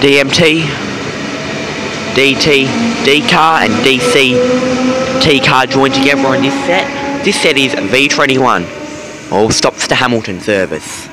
DMT, DT, D car, and DC T car joined together on this set. This set is V21. All stops to Hamilton service.